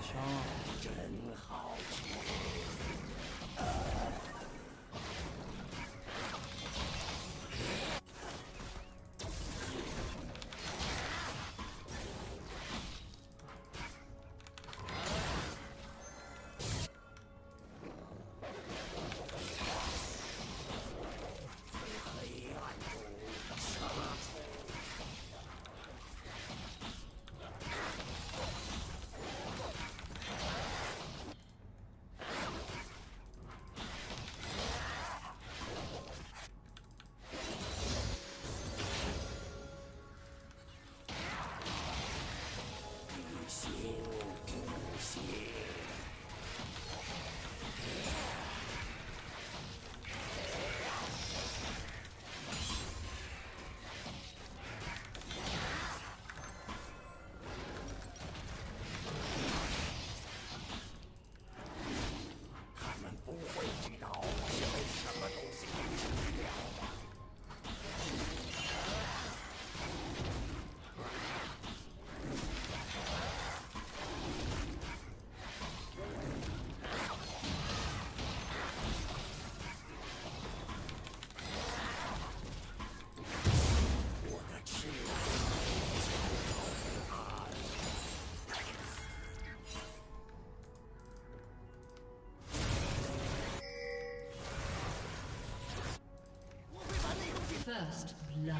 香啊，First blood.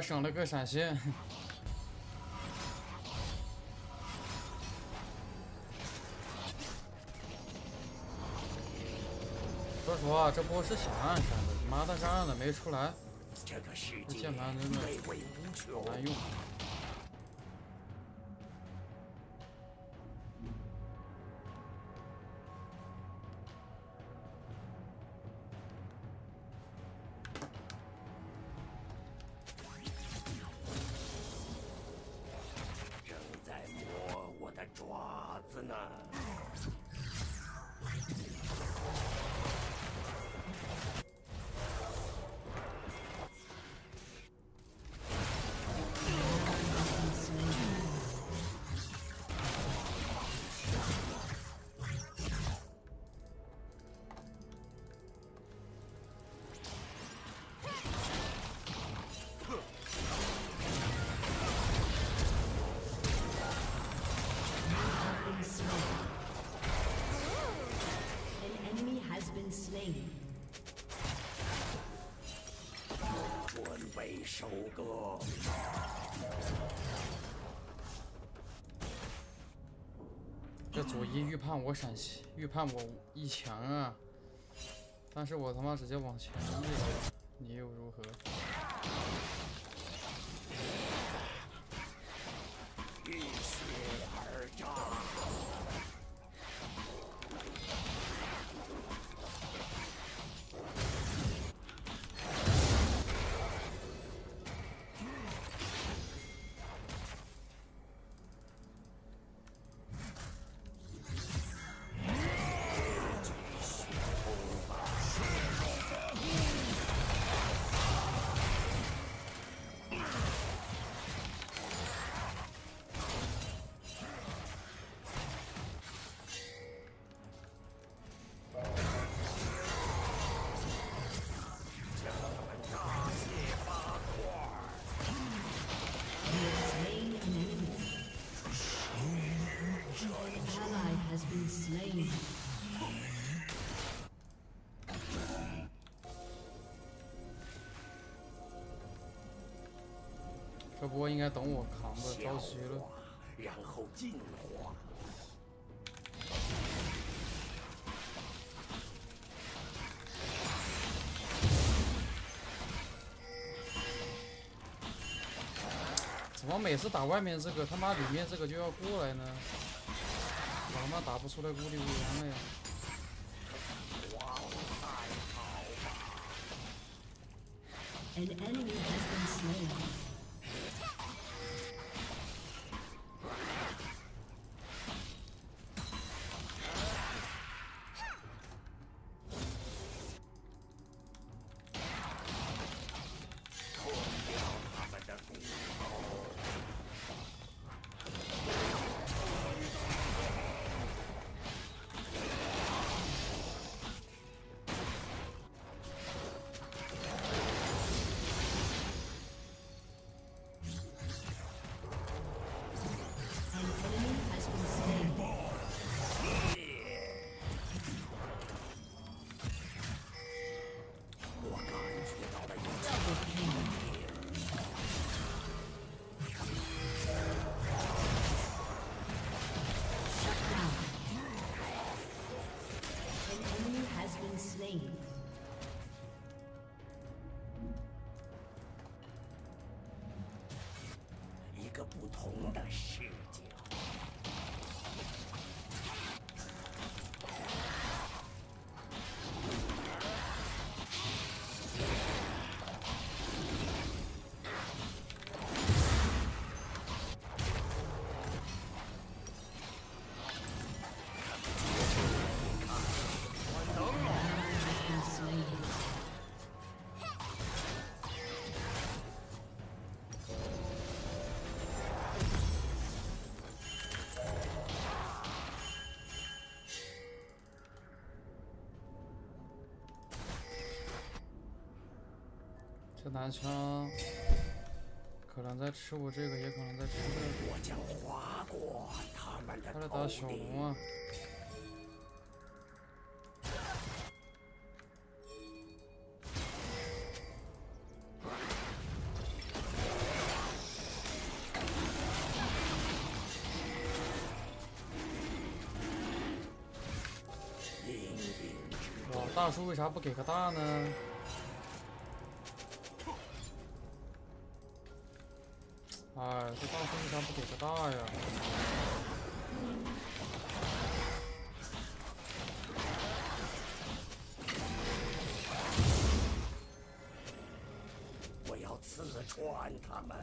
还省了个闪现。说实话，这波是想暗闪的，妈的按的没出来，这键盘真的美味无穷。难用。这左一预判我闪现，预判我一墙啊！但是我他妈直接往前一走，你又如何？一血而战。波应该等我扛的，着急了。然后进化。怎么每次打外面这个，他妈里面这个就要过来呢？我他妈打不出来孤立无援了呀！An enemy has been slain. 一这男枪可能在吃我这个，也可能在吃这个。我将划过他们的他在头打小龙。啊！大叔为啥不给个大呢？大呀？我要刺穿他们。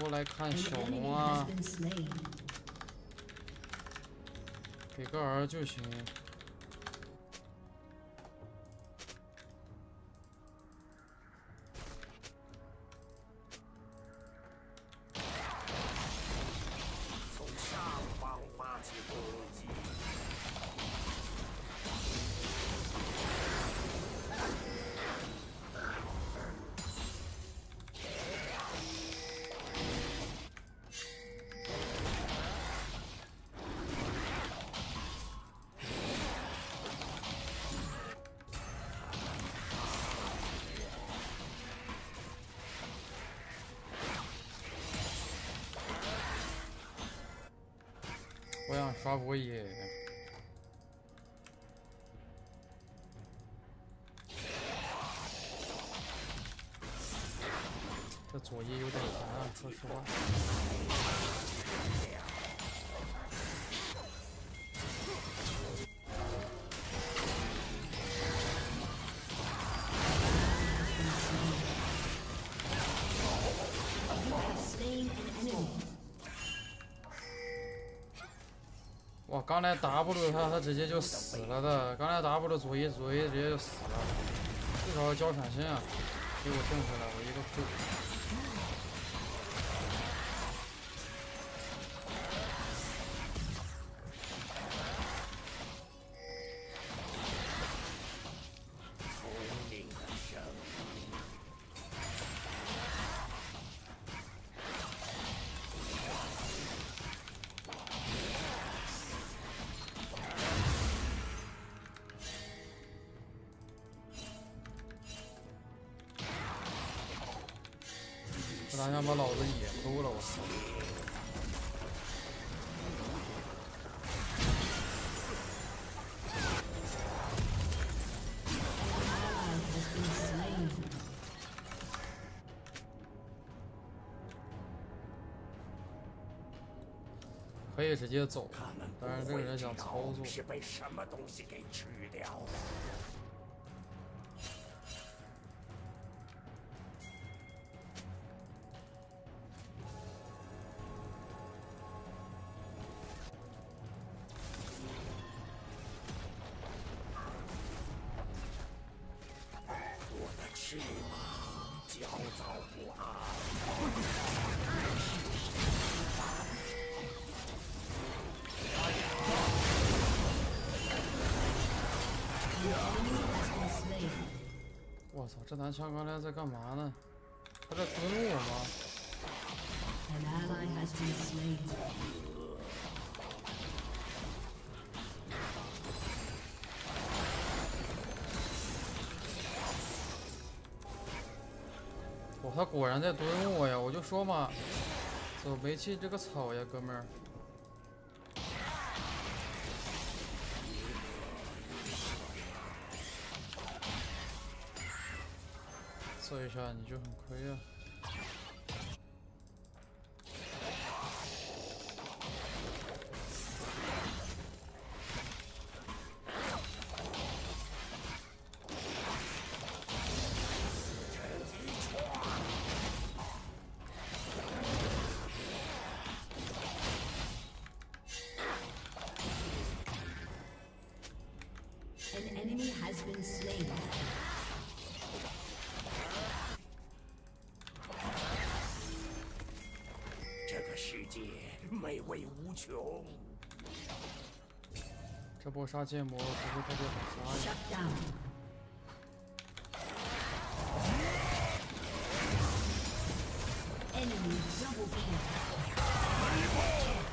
过来看小龙啊。给个儿就行。我想刷波野。这左翼有点难啊，说实话。刚才 W 他他直接就死了的，刚才 W 左一左一直接就死了，至少交闪现啊，给我挣回来，我一个 Q。可以直接走，他们不当然这个人想操作。是被什么东西给吃掉的。我的翅膀焦躁不安。这男枪刚才在干嘛呢？他在蹲我吗.哇，他果然在蹲我呀！我就说嘛，走煤气这个草呀，哥们儿。做一下你就很亏啊！味无穷。这波杀剑魔不会特别好杀呀。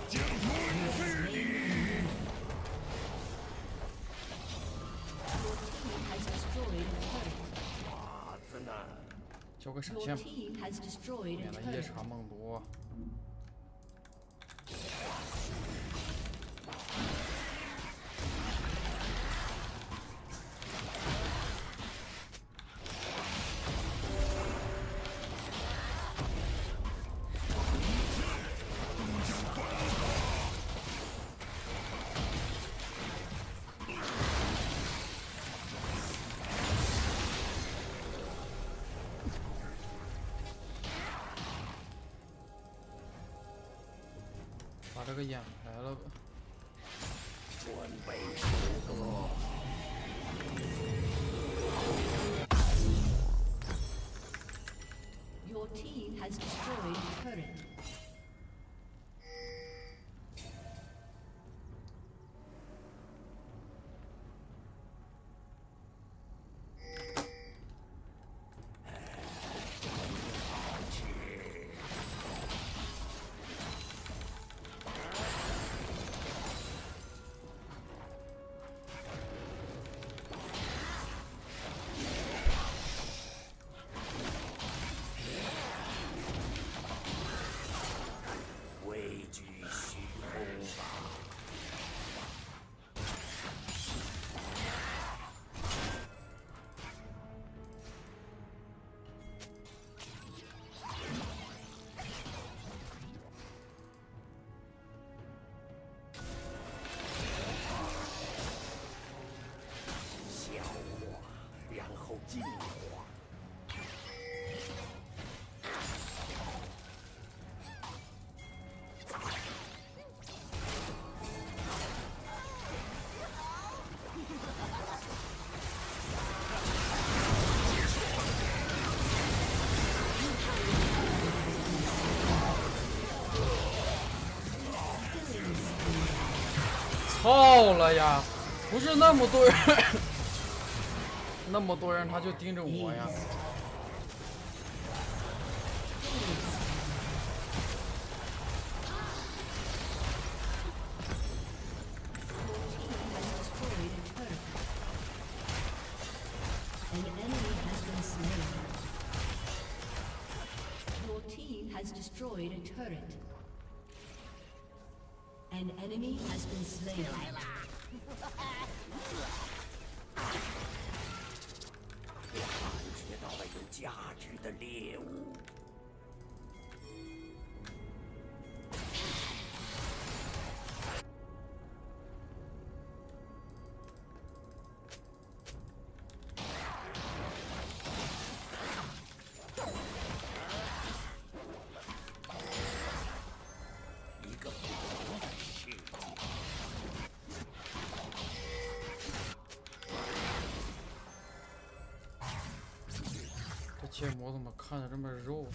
将吞噬你！娃子呢？交个闪现吧，免得夜长梦多。把这个掩开了吧。准备收割。了呀！不是那么多人，那么多人他就盯着我呀。An enemy has been slain. 我感觉到了有价值的猎物。这芥末怎么看着这么肉？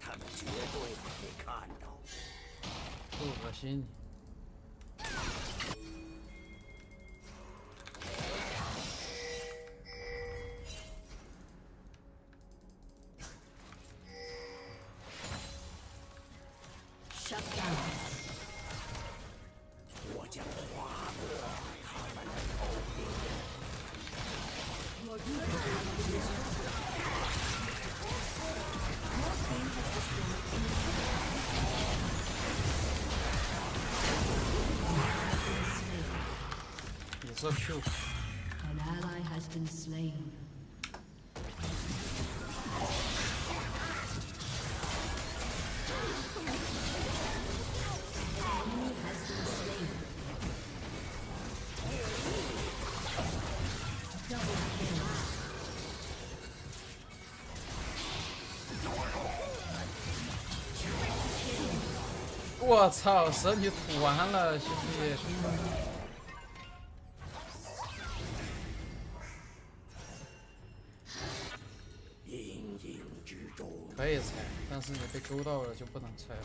他们绝对会看到。不恶心。Shut Ally has been slain. Double. 我操，身体吐完了，兄弟。收到了就不能拆了。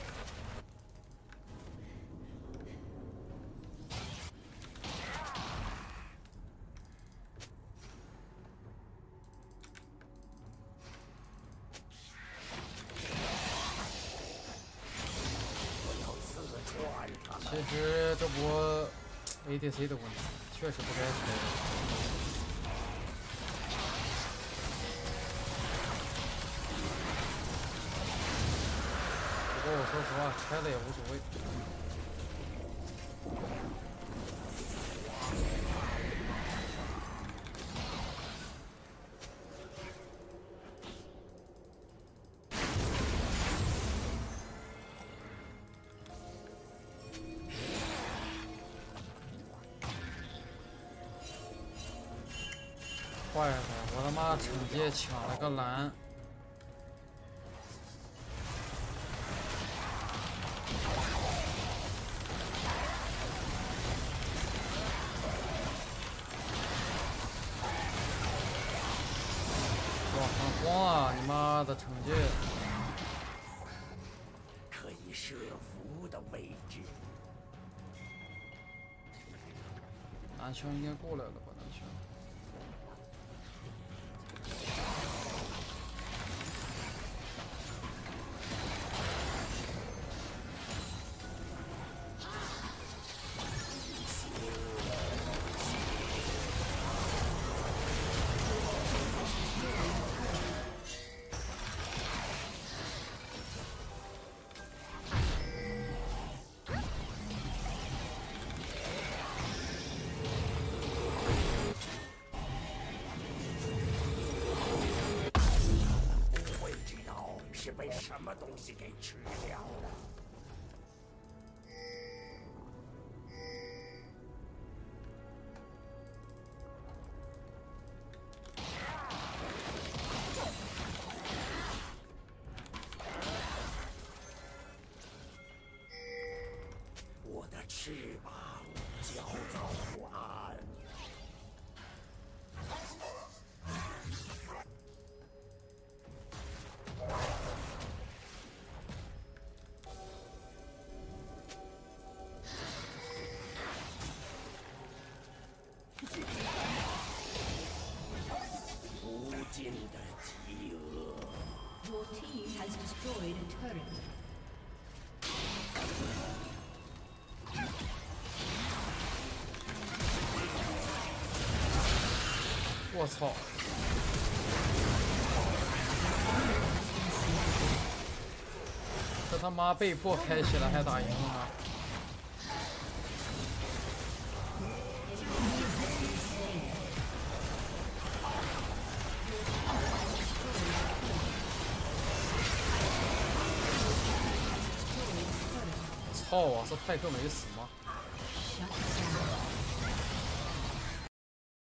其实这波 ADC 的问题，确实不该拆。说实话，拆了也无所谓。坏了，我他妈惩戒抢了个蓝。枪应什么东西给吃掉我操！这他妈被迫开起来，还打赢了吗？操啊！这派克没死？